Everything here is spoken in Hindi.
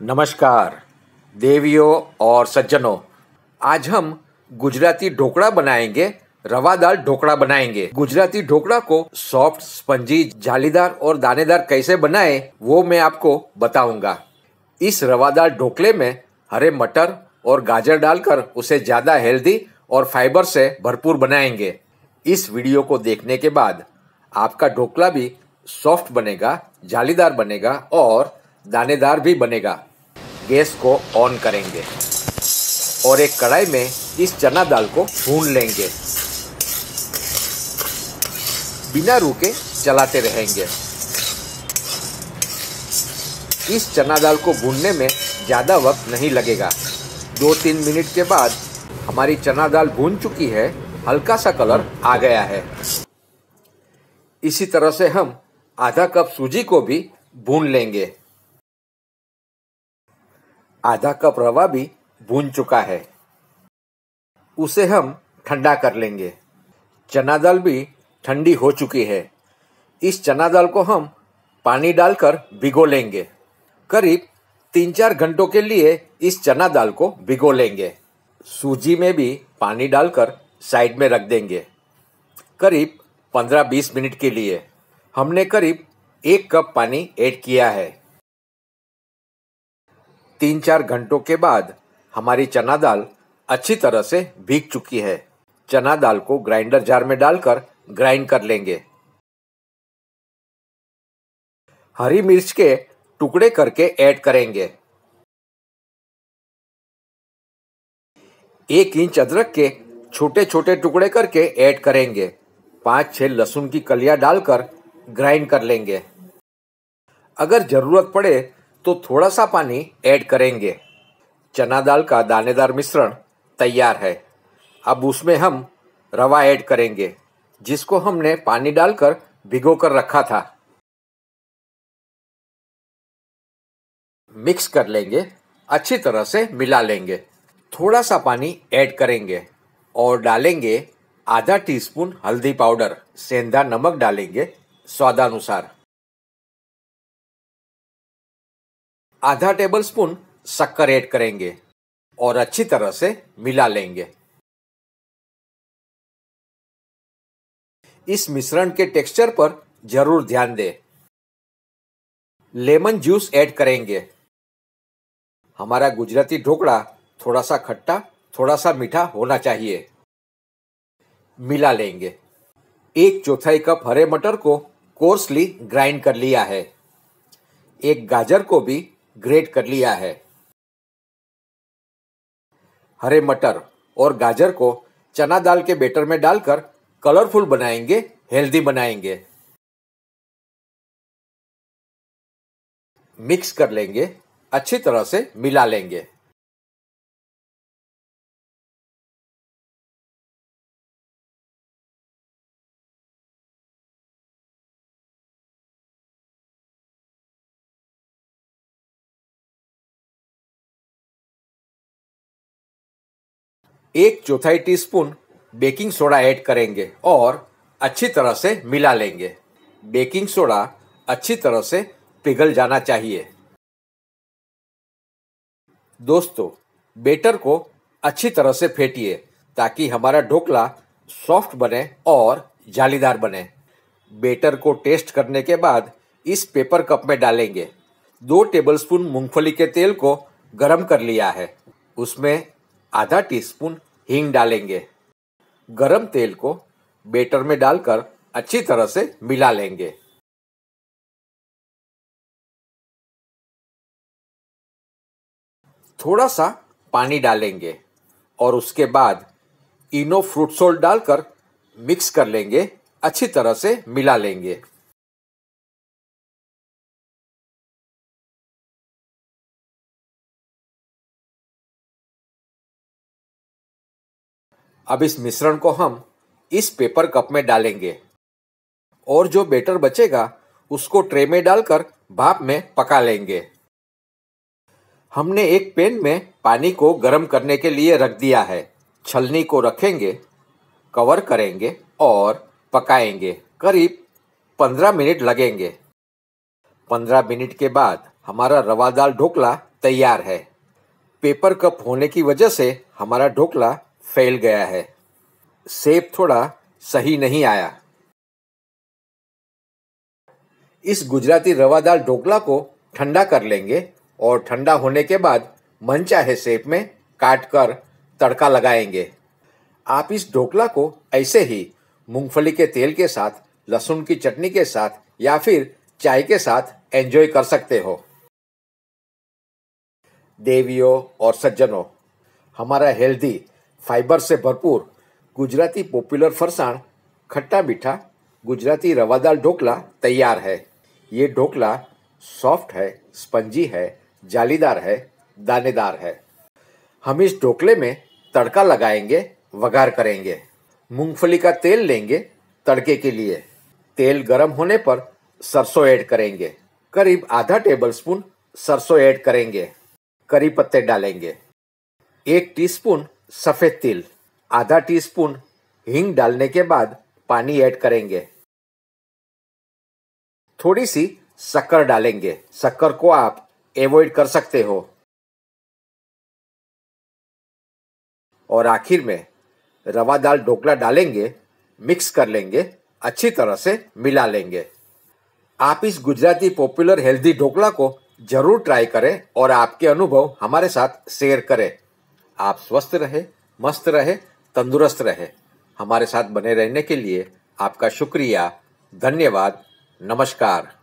नमस्कार, देवियों और सज्जनों। आज हम गुजराती ढोकड़ा बनाएँगे, रवा दाल ढोकड़ा बनाएँगे। गुजराती ढोकड़ा को सॉफ्ट स्पंजी जालीदार और दानेदार कैसे बनाए, वो मैं आपको बताऊँगा। इस रवा दाल ढोकले में हरे मटर और गाजर डालकर उसे ज़्यादा हेल्दी और फाइबर से भरपूर बनाएँगे। इस वीडियो को देखने के बाद आपका ढोकला भी सॉफ्ट बनेगा, जालीदार बनेगा और दानेदार भी बनेगा। गैस को ऑन करेंगे। और एक कढ़ाई में इस चना दाल को भून लेंगे। बिना रुके चलाते रहेंगे। इस चना दाल को भूनने में ज़्यादा वक्त नहीं लगेगा। दो तीन मिनट के बाद हमारी चना दाल भून चुकी है, हल्का सा कलर आ गया है। इसी तरह से हम आधा कप सूजी को भी भून लेंगे। आधा कप रवा भी भून चुका है। उसे हम ठंडा कर लेंगे। चना दाल भी ठंडी हो चुकी है। इस चना दाल को हम पानी डालकर भिगो लेंगे। करीब तीन चार घंटों के लिए इस चना दाल को भिगो लेंगे। सूजी में भी पानी डालकर साइड में रख देंगे। करीब पंद्रह बीस मिनट के लिए। हमने करीब एक कप पानी ऐड किया है। तीन चार घंटों के बाद हमारी चना दाल अच्छी तरह से भीग चुकी है। चना दाल को ग्राइंडर जार में डालकर ग्राइंड कर लेंगे। हरी मिर्च के टुकड़े करके ऐड करेंगे। एक इंच अदरक के छोटे छोटे टुकड़े करके ऐड करेंगे। पाँच छह लहसुन की कलियाँ डालकर ग्राइंड कर लेंगे। अगर ज़रूरत पड़े तो थोड़ा सा पानी ऐड करेंगे। चना दाल का दानेदार मिश्रण तैयार है। अब उसमें हम रवा ऐड करेंगे, जिसको हमने पानी डालकर भिगो कर रखा था। मिक्स कर लेंगे, अच्छी तरह से मिला लेंगे। थोड़ा सा पानी ऐड करेंगे और डालेंगे आधा टीस्पून हल्दी पाउडर। सेंधा नमक डालेंगे स्वादानुसार। आधा टेबल स्पून शक्कर ऐड करेंगे और अच्छी तरह से मिला लेंगे। इस मिश्रण के टेक्सचर पर ज़रूर ध्यान दें। लेमन जूस ऐड करेंगे। हमारा गुजराती ढोकड़ा थोड़ा सा खट्टा थोड़ा सा मीठा होना चाहिए। मिला लेंगे। एक चौथाई कप हरे मटर को कोर्सली ग्राइंड कर लिया है। एक गाजर को भी ग्रेट कर लिया है। हरे मटर और गाजर को चना दाल के बेटर में डालकर कलरफुल बनाएँगे हेल्दी बनाएँगे। मिक्स कर लेंगे, अच्छी तरह से मिला लेंगे। एक चौथाई टीस्पून बेकिंग सोडा ऐड करेंगे और अच्छी तरह से मिला लेंगे। बेकिंग सोडा अच्छी तरह से पिघल जाना चाहिए। दोस्तों बेटर को अच्छी तरह से फेंटिए ताकि हमारा ढोकला सॉफ्ट बने और जालीदार बने। बेटर को टेस्ट करने के बाद इस पेपर कप में डालेंगे। दो टेबलस्पून मूंगफली के तेल को गरम कर लिया है। उसमें आधा टीस्पून हींग डालेंगे। गरम तेल को बेटर में डालकर अच्छी तरह से मिला लेंगे। थोड़ा सा पानी डालेंगे और उसके बाद इनो फ्रूट सोल्ट डालकर मिक्स कर लेंगे, अच्छी तरह से मिला लेंगे। अब इस मिश्रण को हम इस पेपर कप में डालेंगे। और जो बेटर बचेगा, उसको ट्रे में डालकर भाप में पका लेंगे। हमने एक पेन में पानी को गर्म करने के लिए रख दिया है। छलनी को रखेंगे कवर करेंगे और पकाएँगे। करीब पंद्रह मिनट लगेंगे। पंद्रह मिनट के बाद हमारा रवा दाल ढोकला तैयार है। पेपर कप होने की वजह से हमारा ढोकला फैल गया है। सेब थोड़ा सही नहीं आया। इस गुजराती रवादार ढोकला को ठंडा कर लेंगे और ठंडा होने के बाद मनचाहे शेप में काट कर तड़का लगाएँगे। आप इस ढोकला को ऐसे ही मूंगफली के तेल के साथ, लहसुन की चटनी के साथ या फिर चाय के साथ एंजॉय कर सकते हो। देवियों और सज्जनों, हमारा हेल्दी फाइबर से भरपूर गुजराती पॉपुलर फरसाण खट्टा मीठा गुजराती रवादार ढोकला तैयार है ये ढोकला सॉफ्ट है स्पंजी है जालीदार है दानेदार है हम इस ढोकले में तड़का लगाएँगे वगार करेंगे मूंगफली का तेल लेंगे तड़के के लिए तेल गर्म होने पर सरसों ऐड करेंगे करीब आधा टेबल स्पून सरसों ऐड करेंगे करी पत्ते डालेंगे एक टीस्पून सफ़ेद तिल, आधा टीस्पून हींग डालने के बाद पानी ऐड करेंगे। थोड़ी सी शक्कर डालेंगे। शक्कर को आप एवॉइड कर सकते हो। और आखिर में रवा दाल ढोकला डालेंगे मिक्स कर लेंगे, अच्छी तरह से मिला लेंगे। आप इस गुजराती पॉपुलर हेल्दी ढोकला को ज़रूर ट्राई करें और आपके अनुभव हमारे साथ शेयर करें। आप स्वस्थ रहे, मस्त रहे, तंदुरुस्त रहे। हमारे साथ बने रहने के लिए आपका शुक्रिया, धन्यवाद, नमस्कार।